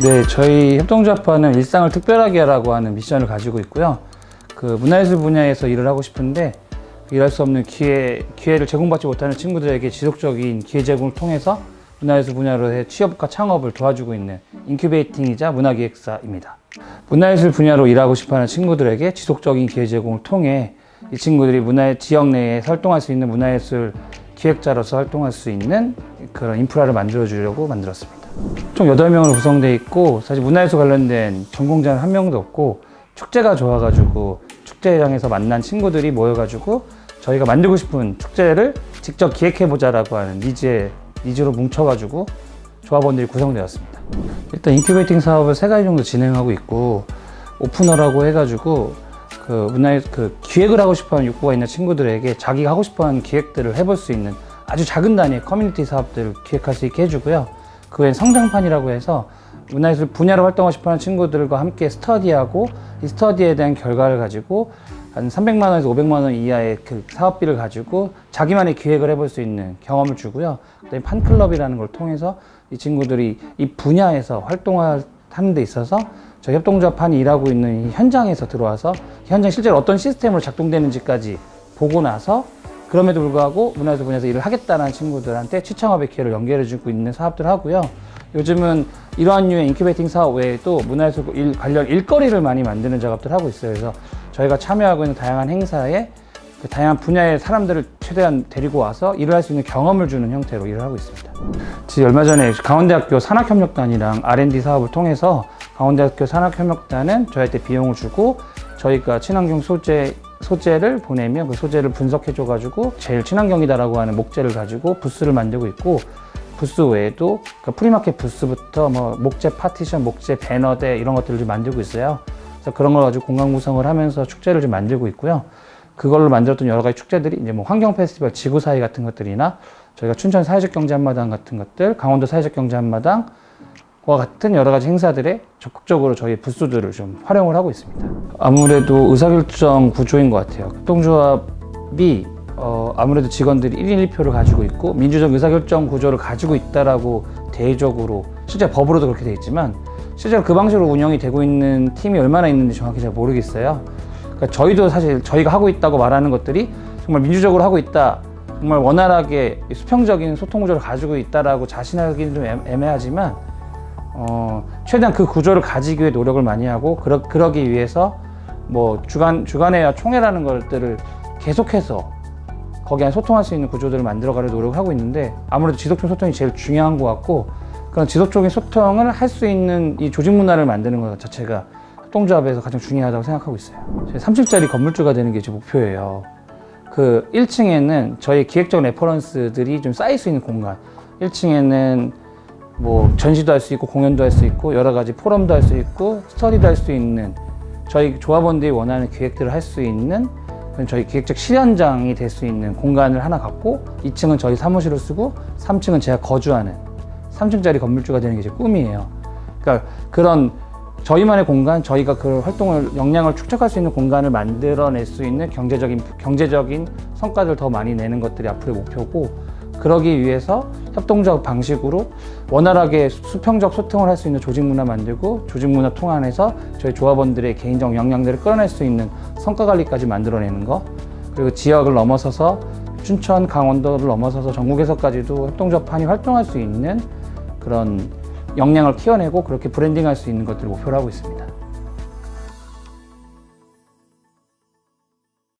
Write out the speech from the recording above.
네, 저희 협동조합화는 일상을 특별하게 하라고 하는 미션을 가지고 있고요. 그 문화예술 분야에서 일을 하고 싶은데 일할 수 없는 기회, 기회를 제공받지 못하는 친구들에게 지속적인 기회 제공을 통해서 문화예술 분야로의 취업과 창업을 도와주고 있는 인큐베이팅이자 문화기획사입니다. 문화예술 분야로 일하고 싶어하는 친구들에게 지속적인 기회 제공을 통해 이 친구들이 문화 지역 내에 활동할 수 있는 문화예술 기획자로서 활동할 수 있는 그런 인프라를 만들어 주려고 만들었습니다. 총 8명으로 구성되어 있고 사실 문화예술 관련된 전공자는 한 명도 없고 축제가 좋아가지고 축제장에서 만난 친구들이 모여가지고 저희가 만들고 싶은 축제를 직접 기획해보자라고 하는 needs에, needs로 뭉쳐가지고 조합원들이 구성되었습니다. 일단 incubating 사업을 세 가지 정도 진행하고 있고 오프너라고 해가지고 그 문화의 그 기획을 하고 싶어하는 욕구가 있는 친구들에게 자기가 하고 싶어하는 기획들을 해볼 수 있는 아주 작은 단위의 커뮤니티 사업들을 기획할 수 있게 해주고요. 그 외엔 성장판이라고 해서 문화예술 분야로 활동하고 싶어하는 친구들과 함께 스터디하고 이 스터디에 대한 결과를 가지고 한 300만 원에서 500만 원 이하의 그 사업비를 가지고 자기만의 기획을 해볼 수 있는 경험을 주고요. 그다음에 판클럽이라는 걸 통해서 이 친구들이 이 분야에서 활동하는 데 있어서 저희 협동조합판이 일하고 있는 이 현장에서 들어와서 현장 실제로 어떤 시스템으로 작동되는지까지 보고 나서 그럼에도 불구하고 문화예술 분야에서 일을 하겠다는 친구들한테 취창업의 기회를 연결해 주고 있는 사업들을 하고요. 요즘은 이러한 류의 incubating 사업 외에도 문화예술 일, 관련 일거리를 많이 만드는 작업들을 하고 있어요. 그래서 저희가 참여하고 있는 다양한 행사에 그 다양한 분야의 사람들을 최대한 데리고 와서 일을 할 수 있는 경험을 주는 형태로 일을 하고 있습니다. 지금 얼마 전에 강원대학교 산학협력단이랑 R&D 사업을 통해서 강원대학교 산학협력단은 저희한테 비용을 주고 저희가 친환경 소재 소재를 보내면 그 소재를 분석해 줘 가지고 제일 친환경이다라고 하는 목재를 가지고 부스를 만들고 있고 부스 외에도 그 프리마켓 부스부터 뭐 목재 파티션, 목재 배너대 이런 것들을 좀 만들고 있어요. 그래서 그런 걸 가지고 공간 구성을 하면서 축제를 좀 만들고 있고요. 그걸로 만들었던 여러 가지 축제들이 이제 뭐 환경 페스티벌 지구 사이 같은 것들이나 저희가 춘천 사회적 경제 한마당 같은 것들, 강원도 사회적 경제 한마당 와 같은 여러 가지 행사들에 적극적으로 저희 부스들을 좀 활용을 하고 있습니다. 아무래도 의사결정 구조인 것 같아요. 협동조합이 어, 아무래도 직원들이 1인 1표를 가지고 있고 민주적 의사결정 구조를 가지고 있다라고 대외적으로 실제 법으로도 그렇게 돼 있지만 실제로 그 방식으로 운영이 되고 있는 팀이 얼마나 있는지 정확히 잘 모르겠어요. 그러니까 저희도 사실 저희가 하고 있다고 말하는 것들이 정말 민주적으로 하고 있다. 정말 원활하게 수평적인 소통 구조를 가지고 있다라고 자신하기는 좀 애매하지만 어, 최대한 그 구조를 가지기 위해 노력을 많이 하고 그러, 그러기 위해서 뭐 주간 주간회와 총회라는 것들을 계속해서 거기 안 소통할 수 있는 구조들을 만들어가려 노력을 하고 있는데 아무래도 지속적 소통이 제일 중요한 것 같고 그런 지속적인 소통을 할 수 있는 이 조직 문화를 만드는 것 자체가 협동조합에서 가장 중요하다고 생각하고 있어요. 30짜리 건물주가 되는 게 제 목표예요. 그 1층에는 저희 기획적 reference들이 좀 쌓일 수 있는 공간. 1층에는 뭐 전시도 할 수 있고 공연도 할 수 있고 여러 가지 포럼도 할 수 있고 스터디도 할 수 있는 저희 조합원들이 원하는 기획들을 할 수 있는 저희 기획적 실현장이 될 수 있는 공간을 하나 갖고 2층은 저희 사무실을 쓰고 3층은 제가 거주하는 3층짜리 건물주가 되는 게 제 꿈이에요. 그러니까 그런 저희만의 공간, 저희가 그 활동을 역량을 축적할 수 있는 공간을 만들어낼 수 있는 경제적인 경제적인 성과를 더 많이 내는 것들이 앞으로의 목표고 그러기 위해서 협동적 방식으로 원활하게 수평적 소통을 할 수 있는 조직 문화 만들고 조직 문화 통안해서 저희 조합원들의 개인적 역량들을 끌어낼 수 있는 성과 관리까지 만들어내는 거 그리고 지역을 넘어서서 춘천, 강원도를 넘어서서 전국에서까지도 협동조합판이 활동할 수 있는 그런 역량을 키워내고 그렇게 브랜딩할 수 있는 것들을 목표로 하고 있습니다.